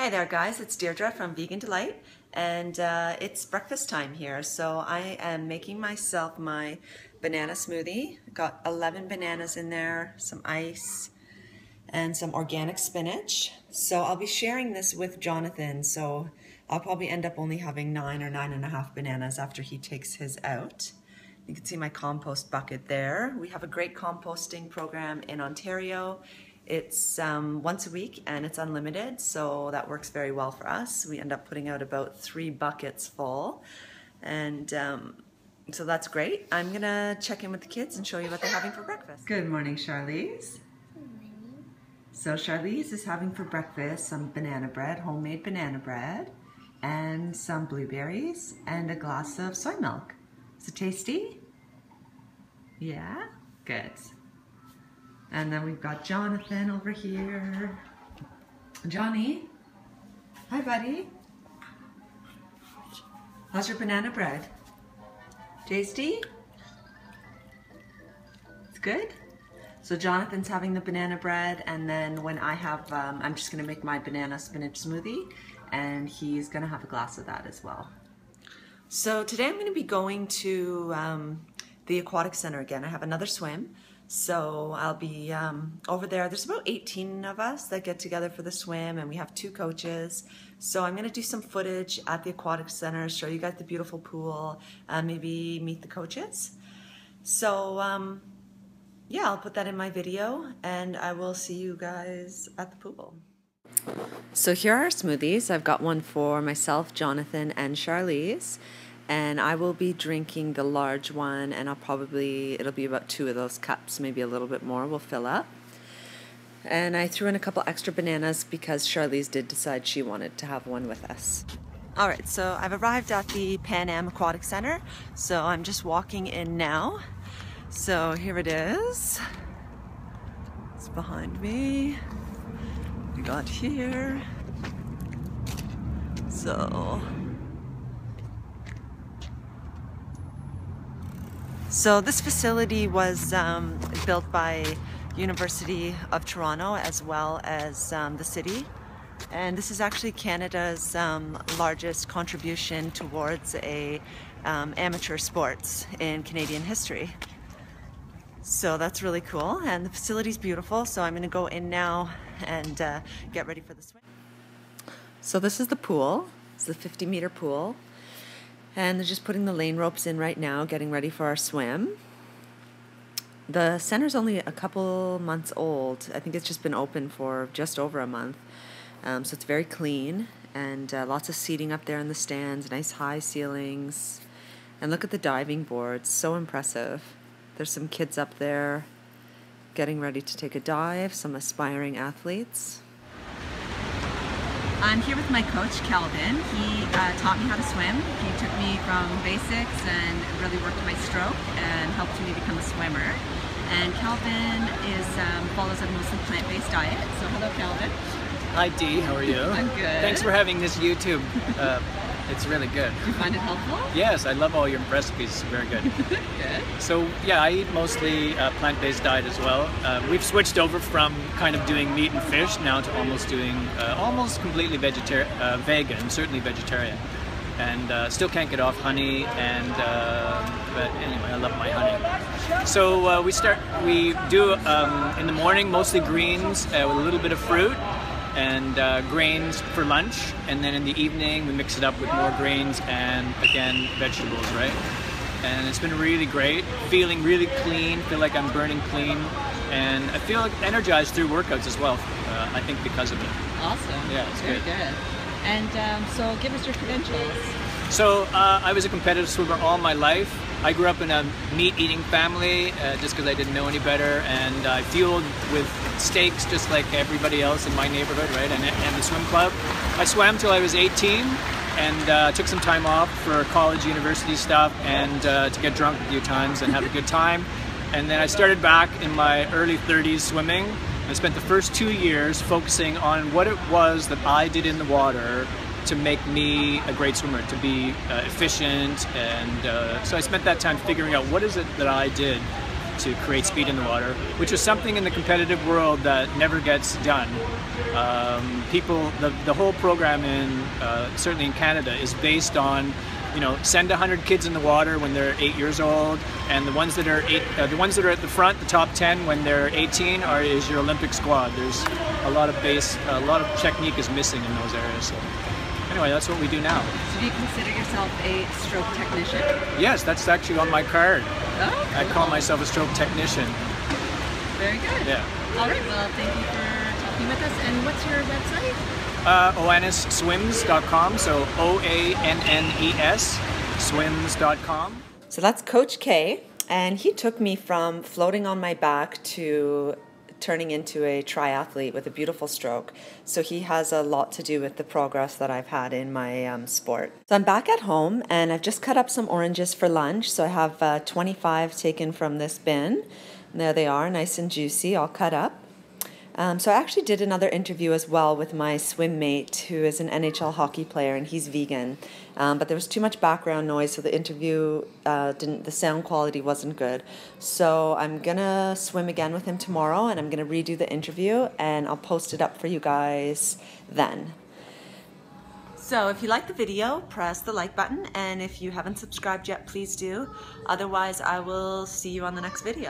Hi there guys, it's Deirdre from Vegan Delight and uh, it's breakfast time here. So I am making myself my banana smoothie. Got 11 bananas in there, some ice, and some organic spinach. So I'll be sharing this with Jonathan. So I'll probably end up only having nine or nine and a half bananas after he takes his out. You can see my compost bucket there. We have a great composting program in Ontario. It's um, once a week and it's unlimited, so that works very well for us. We end up putting out about three buckets full, and um, so that's great. I'm gonna check in with the kids and show you what they're having for breakfast. Good morning, Charlize. So Charlize is having for breakfast some banana bread, homemade banana bread, and some blueberries, and a glass of soy milk. Is it tasty? Yeah? Good. And then we've got Jonathan over here. Johnny. Hi, buddy. How's your banana bread? Tasty? It's good? So Jonathan's having the banana bread and then when I have, um, I'm just gonna make my banana spinach smoothie and he's gonna have a glass of that as well. So today I'm gonna be going to um, the aquatic center again. I have another swim. So I'll be um, over there. There's about 18 of us that get together for the swim and we have two coaches. So I'm gonna do some footage at the aquatic center, show you guys the beautiful pool, uh, maybe meet the coaches. So um, yeah, I'll put that in my video and I will see you guys at the pool. So here are our smoothies. I've got one for myself, Jonathan, and Charlize. And I will be drinking the large one, and I'll probably, it'll be about two of those cups, maybe a little bit more, will fill up. And I threw in a couple extra bananas because Charlize did decide she wanted to have one with us. All right, so I've arrived at the Pan Am Aquatic Center. So I'm just walking in now. So here it is. It's behind me. We got here. So, so this facility was um, built by University of Toronto as well as um, the city. And this is actually Canada's um, largest contribution towards a um, amateur sports in Canadian history. So that's really cool. And the facility's beautiful. So I'm going to go in now and uh, get ready for the swim. So this is the pool. It's the 50 meter pool. And they're just putting the lane ropes in right now, getting ready for our swim. The center's only a couple months old. I think it's just been open for just over a month. Um, so it's very clean and uh, lots of seating up there in the stands, nice high ceilings. And look at the diving boards, so impressive. There's some kids up there getting ready to take a dive, some aspiring athletes. I'm here with my coach, Kelvin. He uh, taught me how to swim. He took me from basics and really worked my stroke and helped me become a swimmer. And Kelvin is um, follows a mostly plant-based diet. So hello, Kelvin. Hi, Dee. How are you? I'm good. Thanks for having this YouTube. Uh, it's really good. Do you find it helpful? Yes, I love all your recipes. Very good. good. So yeah, I eat mostly uh, plant-based diet as well. Uh, we've switched over from kind of doing meat and fish now to almost doing uh, almost completely vegetarian, uh, vegan, certainly vegetarian, and uh, still can't get off honey. And uh, but anyway, I love my honey. So we start. We do um, in the morning mostly greens with a little bit of fruit and uh, grains for lunch, and then in the evening we mix it up with more grains and again vegetables, right? And it's been really great, feeling really clean, feel like I'm burning clean, and I feel energized through workouts as well. Uh, I think because of it. Awesome. Yeah, it's Very good. good. And um, so, give us your credentials. So uh, I was a competitive swimmer all my life. I grew up in a meat-eating family uh, just because I didn't know any better, and I fueled with steaks just like everybody else in my neighborhood, right? And, and the swim club. I swam till I was 18, and uh, took some time off for college, university stuff, and uh, to get drunk a few times and have a good time. And then I started back in my early 30s swimming. I spent the first two years focusing on what it was that I did in the water to make me a great swimmer, to be uh, efficient. And uh, so I spent that time figuring out what is it that I did to create speed in the water, which is something in the competitive world that never gets done. Um, people, the, the whole program in uh, certainly in Canada is based on you know, send 100 kids in the water when they're eight years old, and the ones that are eight, uh, the ones that are at the front, the top 10 when they're 18, are is your Olympic squad. There's a lot of base, a lot of technique is missing in those areas. So anyway, that's what we do now. So do you consider yourself a stroke technician? Yes, that's actually on my card. Oh, I call myself a stroke technician. Very good. Yeah. All right. Well, thank you for talking with us. And what's your website? Uh, oannesswims.com. So O A N N E S swims.com. So that's Coach K, and he took me from floating on my back to turning into a triathlete with a beautiful stroke. So he has a lot to do with the progress that I've had in my um, sport. So I'm back at home and I've just cut up some oranges for lunch. So I have uh, 25 taken from this bin. And there they are, nice and juicy, all cut up. Um, so I actually did another interview as well with my swim mate, who is an NHL hockey player, and he's vegan. Um, but there was too much background noise, so the interview uh, didn't. The sound quality wasn't good. So I'm gonna swim again with him tomorrow, and I'm gonna redo the interview, and I'll post it up for you guys then. So if you like the video, press the like button, and if you haven't subscribed yet, please do. Otherwise, I will see you on the next video.